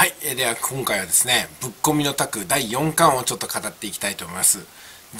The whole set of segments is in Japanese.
はい、えーでは今回はですねぶっ込みのタク第4巻をちょっと語っていきたいと思います。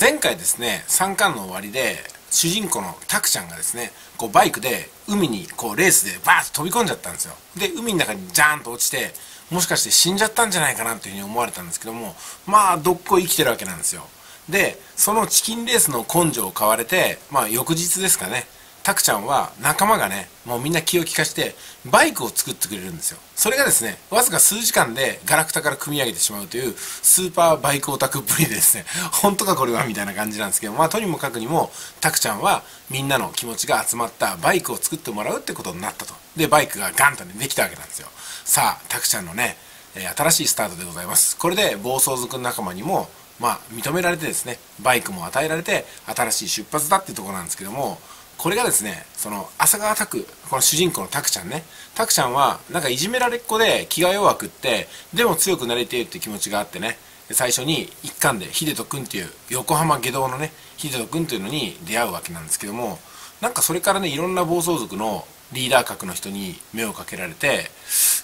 前回ですね3巻の終わりで主人公のタクちゃんがですねこうバイクで海にこうレースでバーッと飛び込んじゃったんですよ。で海の中にジャーンと落ちてもしかして死んじゃったんじゃないかなというふうに思われたんですけどもまあどっこい生きてるわけなんですよ。でそのチキンレースの根性を買われてまあ翌日ですかねタクちゃんは仲間がねもうみんな気を利かしてバイクを作ってくれるんですよ。それがですねわずか数時間でガラクタから組み上げてしまうというスーパーバイクオタクっぷりでですね 本当かこれはみたいな感じなんですけどまあとにもかくにもタクちゃんはみんなの気持ちが集まったバイクを作ってもらうってことになったと。でバイクがガンとねできたわけなんですよ。さあタクちゃんのねえ新しいスタートでございます。これで暴走族の仲間にもまあ認められてですねバイクも与えられて新しい出発だっていうところなんですけどもこれがですねその浅川拓この主人公のタクちゃんね。タクちゃんはなんかいじめられっ子で気が弱くってでも強くなりてえって気持ちがあってね。最初に一巻で秀人君っていう横浜下道のね秀人君というのに出会うわけなんですけどもなんかそれからねいろんな暴走族のリーダー格の人に目をかけられて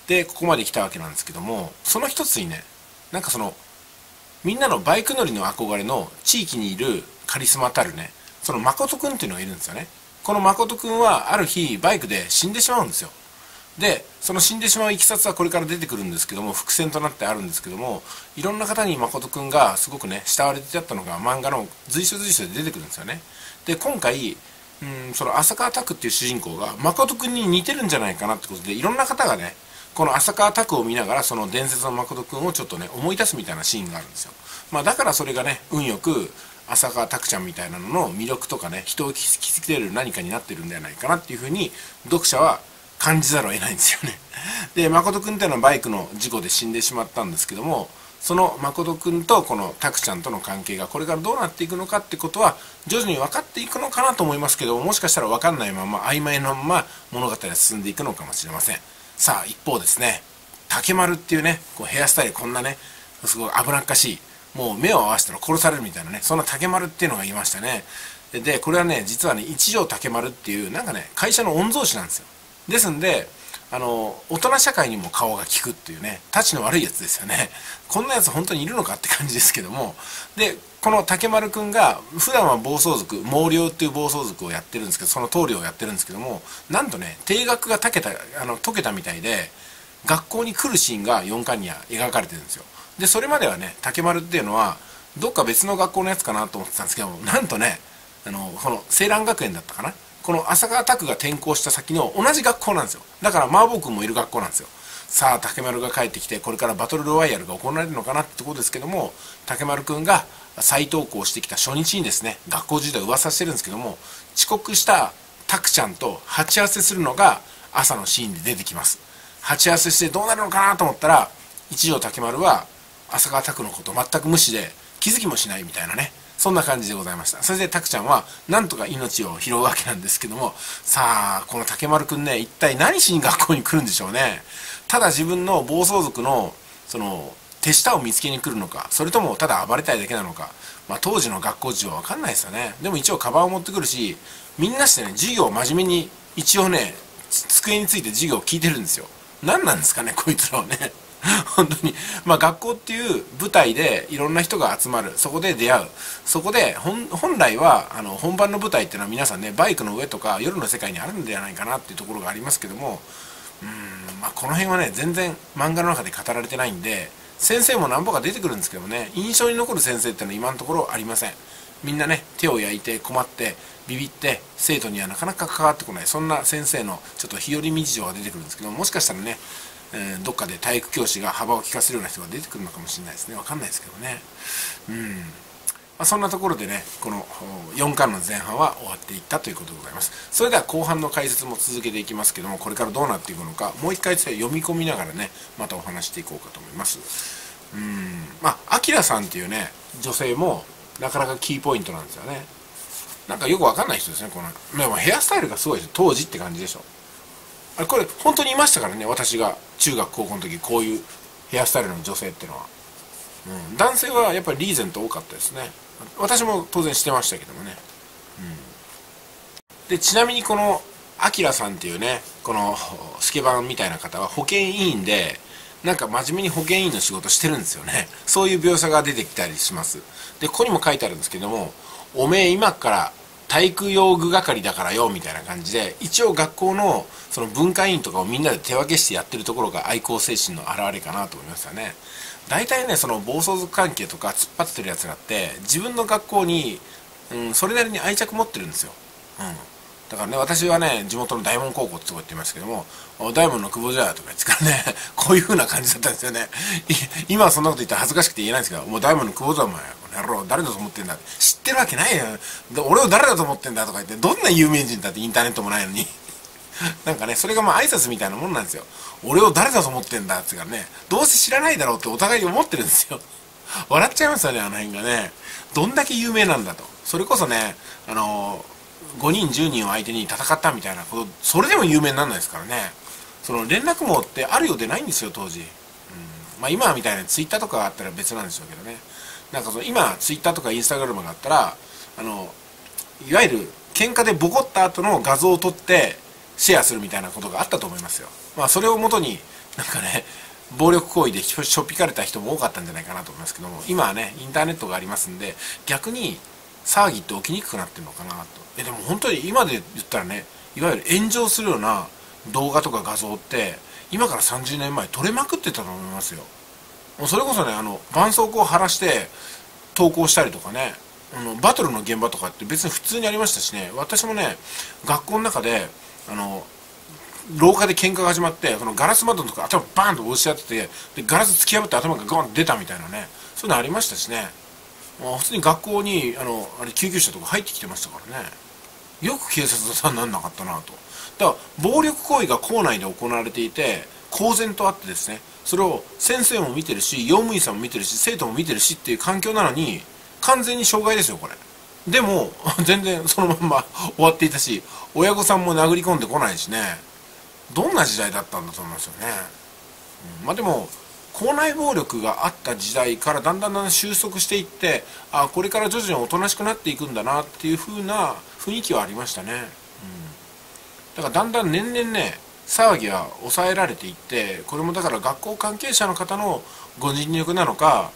でここまで来たわけなんですけどもその一つにねなんかそのみんなのバイク乗りの憧れの地域にいるカリスマたるねその誠くんっていうのがいるんですよね。この誠くんはある日バイクで死んでしまうんですよ。でその死んでしまういきさつはこれから出てくるんですけども伏線となってあるんですけどもいろんな方に誠くんがすごくね慕われてたのが漫画の随所随所で出てくるんですよね。で今回うんその浅川拓っていう主人公が誠くんに似てるんじゃないかなってことでいろんな方がねこの浅川拓を見ながらその伝説の誠くんをちょっとね思い出すみたいなシーンがあるんですよ。まあだからそれがね運よく浅川拓ちゃんみたいなのの魅力とかね人を引きつける何かになってるんではないかなっていうふうに読者は感じざるを得ないんですよね。で誠くんっていうのはバイクの事故で死んでしまったんですけどもその誠くんとこのタクちゃんとの関係がこれからどうなっていくのかってことは徐々に分かっていくのかなと思いますけどもしかしたら分かんないまま曖昧なまま物語は進んでいくのかもしれません。さあ一方ですね竹丸っていうねこうヘアスタイルこんなねすごい危なっかしいもう目を合わせたら殺されるみたいなねそんな竹丸っていうのがいましたね。でこれはね実はね一条竹丸っていうなんかね会社の御曹司なんですよ。ですんであの大人社会にも顔が利くっていうねたちの悪いやつですよね。こんなやつ本当にいるのかって感じですけども。でこの竹丸くんが普段は暴走族毛量っていう暴走族をやってるんですけどその棟梁をやってるんですけどもなんとね定額が解けたあの解けたみたいで学校に来るシーンが4巻には描かれてるんですよ。でそれまではね竹丸っていうのはどっか別の学校のやつかなと思ってたんですけどなんとねあのこの青蘭学園だったかな。この浅川拓が転校した先の同じ学校なんですよ。だから麻婆君もいる学校なんですよ。さあ竹丸が帰ってきてこれからバトルロワイヤルが行われるのかなってころですけども竹丸君が再登校してきた初日にですね学校時代噂してるんですけども遅刻した拓ちゃんと鉢合わせするのが朝のシーンで出てきます。鉢合わせしてどうなるのかなと思ったら一条竹丸は浅川拓のこと全く無視で気づきもしないみたいなね。そんな感じでございました。それで拓ちゃんはなんとか命を拾うわけなんですけどもさあこの竹丸くんね一体何しに学校に来るんでしょうね。ただ自分の暴走族のその手下を見つけに来るのかそれともただ暴れたいだけなのか、まあ、当時の学校事情は分かんないですよね。でも一応カバンを持ってくるしみんなしてね授業を真面目に一応ね机について授業を聞いてるんですよ。何なんですかねこいつらはね。本当に。まあ学校っていう舞台でいろんな人が集まる。そこで出会う。そこで本来はあの本番の舞台っていうのは皆さんねバイクの上とか夜の世界にあるんじゃないかなっていうところがありますけどもうんまあこの辺はね全然漫画の中で語られてないんで先生も何ぼか出てくるんですけどね印象に残る先生っていうのは今のところありません。みんなね手を焼いて困ってビビって生徒にはなかなか関わってこない。そんな先生のちょっと日和見事情が出てくるんですけどもしかしたらねえー、どっかで体育教師が幅を利かせるような人が出てくるのかもしれないですね。分かんないですけどね。うん、まあ、そんなところでねこの4巻の前半は終わっていったということでございます。それでは後半の解説も続けていきますけどもこれからどうなっていくのかもう一回読み込みながらねまたお話していこうかと思います。うん。まあアキラさんっていうね女性もなかなかキーポイントなんですよね。なんかよくわかんない人ですねこの。でもヘアスタイルがすごいです当時って感じでしょ。あれこれ本当にいましたからね私が中学高校の時こういうヘアスタイルの女性っていうのは、うん、男性はやっぱりリーゼント多かったですね。私も当然してましたけどもね、うん、でちなみにこのアキラさんっていうねこのスケバンみたいな方は保健委員でなんか真面目に保健委員の仕事してるんですよね。そういう描写が出てきたりします。でここにも書いてあるんですけどもおめえ今から体育用具係だからよみたいな感じで一応学校のその文化委員とかをみんなで手分けしてやってるところが愛好精神の表れかなと思いましたね。大体ねその暴走族関係とか突っ張ってるやつらって自分の学校に、うん、それなりに愛着持ってるんですよ、うん、だからね私はね地元の大門高校ってとこ行ってますけども「大門の久保じゃ」とか言ってからね こういう風な感じだったんですよね。今はそんなこと言ったら恥ずかしくて言えないんですけど「もう大門の久保だお前この野郎誰だと思ってんだって」知ってるわけないよ。俺を誰だと思ってんだとか言ってどんな有名人だってインターネットもないのに。なんかねそれがまあ挨拶みたいなもんなんですよ。俺を誰だと思ってんだっていうかねどうせ知らないだろうってお互いに思ってるんですよ。笑っちゃいますよねあの辺がね。どんだけ有名なんだと。それこそねあの5人10人を相手に戦ったみたいなことそれでも有名にならないですからね。その連絡網ってあるようでないんですよ当時、うん。まあ、今みたいなツイッターとかがあったら別なんでしょうけどね。なんかその今ツイッターとかインスタグラムがあったらあのいわゆる喧嘩でボコった後の画像を撮ってシェアするみたいなことがあったと思いますよ。まあそれをもとになんかね暴力行為でしょっぴかれた人も多かったんじゃないかなと思いますけども今はねインターネットがありますんで逆に騒ぎって起きにくくなってるのかなと。えでも本当に今で言ったらねいわゆる炎上するような動画とか画像って今から30年前撮れまくってたと思いますよ。もうそれこそねあの絆創膏を晴らして投稿したりとかねあのバトルの現場とかって別に普通にありましたしね私もね学校の中であの廊下で喧嘩が始まってそのガラス窓のとこ頭バーンと押し合っててでガラス突き破って頭がゴンと出たみたいなねそういうのありましたしね。普通に学校にあのあれ救急車とか入ってきてましたからね。よく警察さんなんなかったなと。だから暴力行為が校内で行われていて公然とあってですね。それを先生も見てるし用務員さんも見てるし生徒も見てるしっていう環境なのに完全に障害ですよこれ。でも 全然そのまんま終わっていたし親御さんも殴り込んでこないしね。どんな時代だったんだと思いますよね、うん、まあでも校内暴力があった時代からだんだんだんだん収束していってあこれから徐々におとなしくなっていくんだなっていう風な雰囲気はありましたね、うん、だからだんだん年々ね騒ぎは抑えられていってこれもだから学校関係者の方のご尽力なのか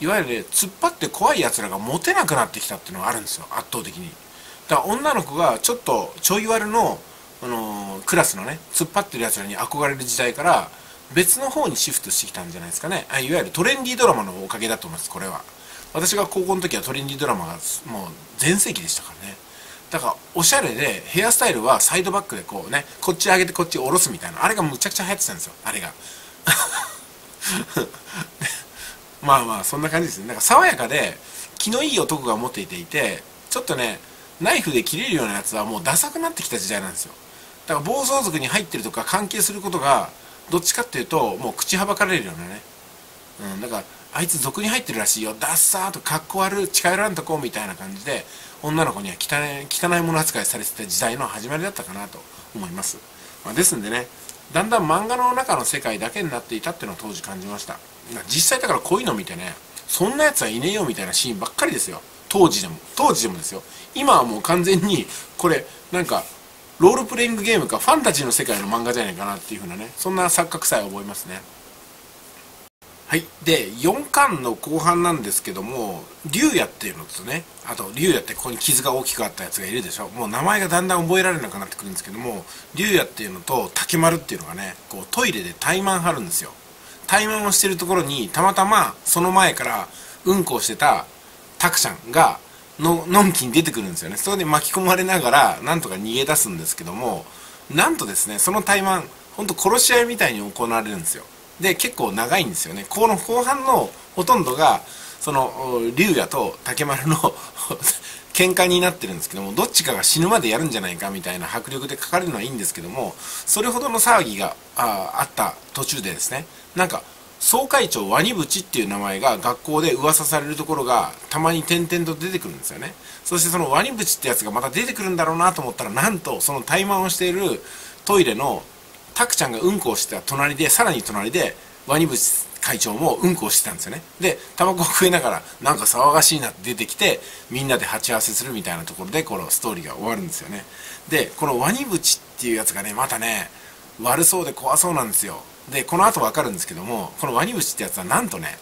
いわゆる、ね、突っ張って怖いやつらがモテなくなってきたっていうのがあるんですよ圧倒的にだから女の子がちょっとちょい悪の、あのー、クラスのね突っ張ってるやつらに憧れる時代から別の方にシフトしてきたんじゃないですかね。あいわゆるトレンディードラマのおかげだと思いますこれは。私が高校の時はトレンディードラマがもう全盛期でしたからね。だからおしゃれでヘアスタイルはサイドバックでこうねこっち上げてこっち下ろすみたいなあれがむちゃくちゃ流行ってたんですよあれが。まあまあそんな感じですね。なんか爽やかで気のいい男が持っていていてちょっとねナイフで切れるようなやつはもうダサくなってきた時代なんですよ。だから暴走族に入ってるとか関係することがどっちかっていうともう口はばかれるようなね。うんだからあいつ族に入ってるらしいよ。ダッサーとかっこ悪い近寄らんとこみたいな感じで女の子には汚い汚いもの扱いされてた時代の始まりだったかなと思います、まあ、ですんでねだんだん漫画の中の世界だけになっていたっていうのを当時感じました。実際だからこういうの見てねそんなやつはいねえよみたいなシーンばっかりですよ。当時でも。当時でもですよ。今はもう完全にこれなんかロールプレイングゲームかファンタジーの世界の漫画じゃないかなっていう風なねそんな錯覚さえ覚えますね。はい。で4巻の後半なんですけども竜也っていうのとねあと竜也ってここに傷が大きくあったやつがいるでしょ。もう名前がだんだん覚えられなくなってくるんですけども竜也っていうのと竹丸っていうのがねこうトイレで怠慢張るんですよ。怠慢をしてるところにたまたまその前からうんこをしてたタクちゃんがののんきに出てくるんですよね。そこで巻き込まれながらなんとか逃げ出すんですけどもなんとですねその怠慢ほんと殺し合いみたいに行われるんですよ。で結構長いんですよね。この後半のほとんどがその竜也と竹丸の 喧嘩になってるんですけどもどっちかが死ぬまでやるんじゃないかみたいな迫力で書かれるのはいいんですけどもそれほどの騒ぎがああった途中でですね。なんか総会長ワニブチっていう名前が学校で噂されるところがたまに点々と出てくるんですよね。そしてそのワニブチってやつがまた出てくるんだろうなと思ったらなんとその怠慢をしているトイレのタクちゃんがうんこをしてた隣でさらに隣でワニブチ会長もうんこをしてたんですよね。でタバコを食いながらなんか騒がしいなって出てきてみんなで鉢合わせするみたいなところでこのストーリーが終わるんですよね。でこのワニブチっていうやつがねまたね悪そうで怖そうなんですよ。でこの後わかるんですけどもこのワニブチってやつはなんとね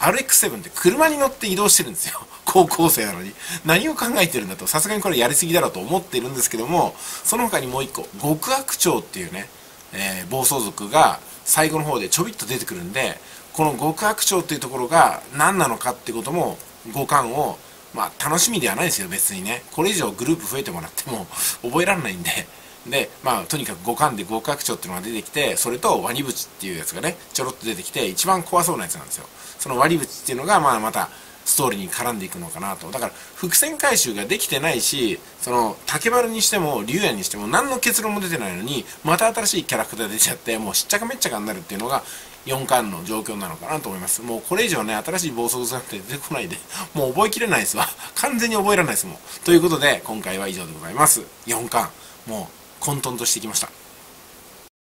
RX7 って車に乗って移動してるんですよ。高校生なのに。何を考えてるんだと。さすがにこれやりすぎだろうと思ってるんですけどもその他にもう一個極悪鳥っていうね、えー、暴走族が最後の方でちょびっと出てくるんでこの極悪鳥っていうところが何なのかってことも五感をまあ楽しみではないですよ。別にね。これ以上グループ増えてもらっても 覚えられないんで。でまあとにかく五感で極悪鳥っていうのが出てきてそれとワニブチっていうやつがねちょろっと出てきて一番怖そうなやつなんですよ。そのワニブチっていうのがまあまたストーリーに絡んでいくのかなと。だから伏線回収ができてないしその竹丸にしても龍也にしても何の結論も出てないのにまた新しいキャラクター出ちゃってもうしっちゃかめっちゃかになるっていうのが4巻の状況なのかなと思います。もうこれ以上ね新しい暴走なんて出てこないで もう覚えきれないですわ。完全に覚えられないですもんということで今回は以上でございます。4巻。もう混沌としてきました。